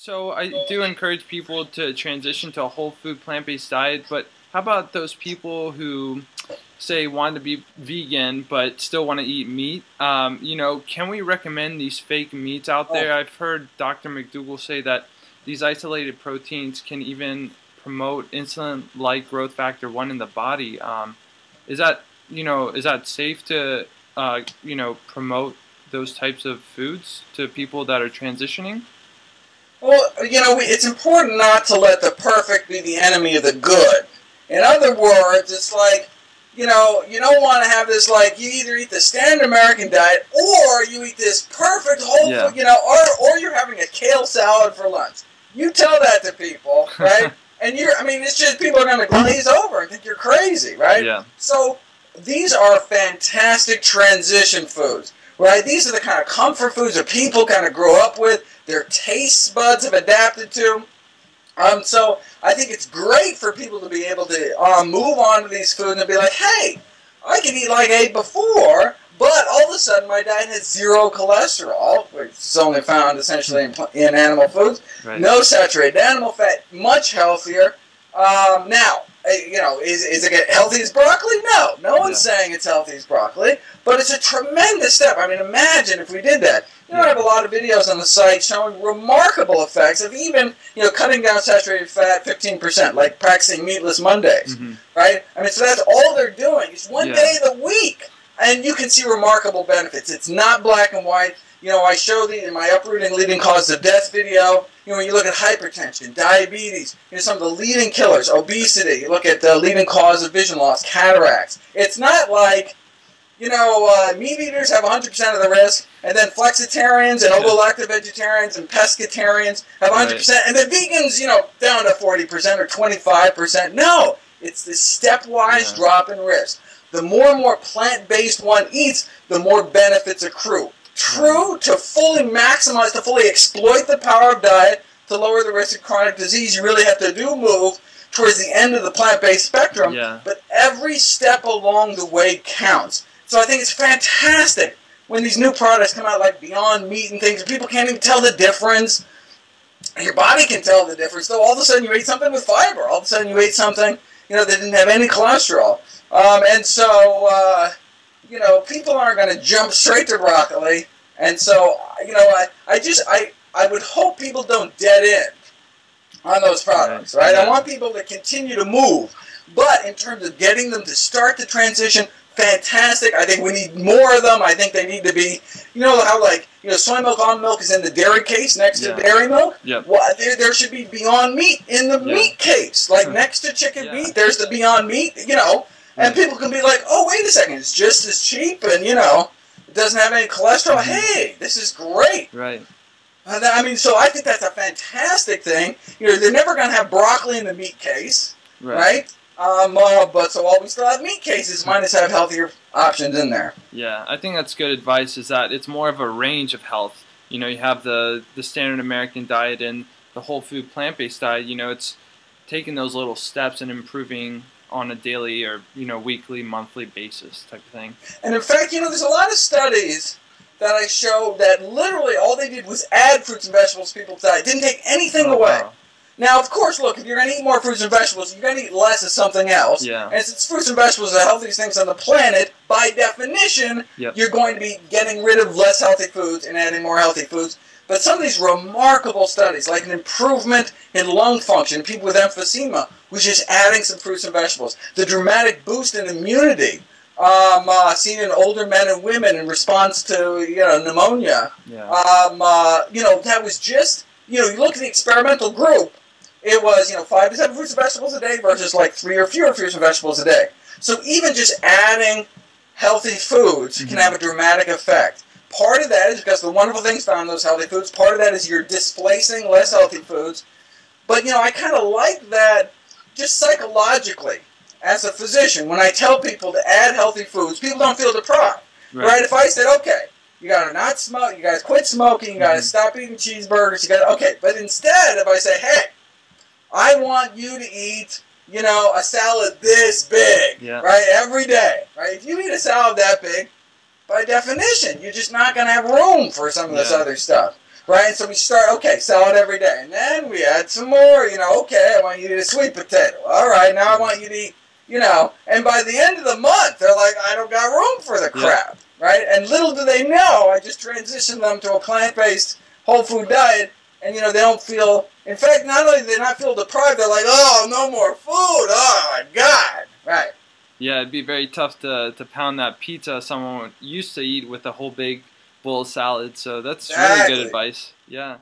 So I do encourage people to transition to a whole food plant-based diet, but how about those people who say want to be vegan but still want to eat meat? Um, you know, can we recommend these fake meats out there? I've heard Dr. McDougall say that these isolated proteins can even promote insulin-like growth factor one in the body. Um, is that you know is that safe to uh, you know promote those types of foods to people that are transitioning? Well, you know, it's important not to let the perfect be the enemy of the good. In other words, it's like, you know, you don't want to have this like you either eat the standard American diet or you eat this perfect whole, Yeah. food, you know, or or you're having a kale salad for lunch. You tell that to people, right? and you're, I mean, it's just people are going to glaze over and think you're crazy, right? Yeah. So these are fantastic transition foods, right? These are the kind of comfort foods that people kind of grow up with. Their taste buds have adapted to. Um, so I think it's great for people to be able to um, move on to these foods and be like, hey, I can eat like I ate before, but all of a sudden my diet has zero cholesterol, which is only found essentially in, in animal foods. Right. No saturated animal fat, much healthier. Um, now, you know, is, is it healthy as broccoli? No. No one's saying it's healthy as broccoli, but it's a tremendous step. I mean, imagine if we did that. You know, I have a lot of videos on the site showing remarkable effects of even, you know, cutting down saturated fat 15%, like practicing meatless Mondays, Mhm. right? I mean, so that's all they're doing. It's one Yeah. day of the week, and you can see remarkable benefits. It's not black and white. You know, I show the in my uprooting leading cause of death video. You know, when you look at hypertension, diabetes, you know, some of the leading killers, obesity. You look at the leading cause of vision loss, cataracts. It's not like, you know, uh, meat eaters have 100% of the risk, and then flexitarians and ovo-lacto vegetarians and pescatarians have 100%, and then vegans, you know, down to 40% or 25%. No, it's the stepwise Yeah. drop in risk. The more and more plant-based one eats, the more benefits accrue. True, to fully maximize, to fully exploit the power of diet, to lower the risk of chronic disease, you really have to do move towards the end of the plant-based spectrum. Yeah. But every step along the way counts. So I think it's fantastic when these new products come out like Beyond Meat and things, people can't even tell the difference. Your body can tell the difference. So all of a sudden you ate something with fiber. All of a sudden you ate something, you know, that didn't have any cholesterol. Um, and so, uh, you know, people aren't going to jump straight to broccoli. And so, you know, I, I just, I, I would hope people don't dead end on those products, right? I want people to continue to move. But in terms of getting them to start the transition, fantastic. I think we need more of them. I think they need to be, you know, how like, you know, soy milk, almond milk is in the dairy case next Yeah. to dairy milk. Yep. Well, there, there should be Beyond Meat in the Yeah. meat case. Like next to chicken Yeah. meat, there's the Beyond Meat, you know, and people can be like, oh, wait a second, it's just as cheap and, you know, it doesn't have any cholesterol. Mhm. Hey, this is great. Right. And I mean, so I think that's a fantastic thing. You know, they're never going to have broccoli in the meat case, Right. right? Um, uh, but so while we still have meat cases, might as have healthier options in there. Yeah, I think that's good advice. Is that it's more of a range of health. You know, you have the the standard American diet and the whole food plant based diet. You know, it's taking those little steps and improving on a daily or you know weekly, monthly basis type of thing. And in fact, you know, there's a lot of studies that I show that literally all they did was add fruits and vegetables to people's diet. Didn't take anything Oh, away. wow. Now, of course, look, if you're going to eat more fruits and vegetables, you're going to eat less of something else. Yeah. And since fruits and vegetables are the healthiest things on the planet, by definition, Yep. you're going to be getting rid of less healthy foods and adding more healthy foods. But some of these remarkable studies, like an improvement in lung function, people with emphysema, was just adding some fruits and vegetables. The dramatic boost in immunity um, uh, seen in older men and women in response to you know pneumonia. Yeah. Um, uh, you know that was just you know you look at the experimental group, it was you know five to seven fruits and vegetables a day versus like three or fewer fruits and vegetables a day. So even just adding healthy foods can Mhm. have a dramatic effect. Part of that is because the wonderful things found in those healthy foods. Part of that is you're displacing less healthy foods. But you know, I kind of like that just psychologically as a physician. When I tell people to add healthy foods, people don't feel deprived. Right? If I said, okay, you gotta not smoke, you gotta quit smoking, you gotta Mhm. stop eating cheeseburgers, you gotta okay. But instead, if I say, hey, I want you to eat, you know, a salad this big, Yeah. right, every day, right? If you eat a salad that big, by definition, you're just not gonna have room for some of this Yeah. other stuff. right? And so we start, okay, salad every day. And then we add some more, you know, okay, I want you to eat a sweet potato. All right, now I want you to eat, you know, and by the end of the month, they're like, I don't got room for the Yeah. crap, right? And little do they know, I just transitioned them to a plant-based whole food diet, and, you know, they don't feel, in fact, not only do they not feel deprived, they're like, oh, no more food, oh my God, right? Yeah, it'd be very tough to, to pound that pizza someone used to eat with a whole big bowl of salad. So that's really good advice. Yeah.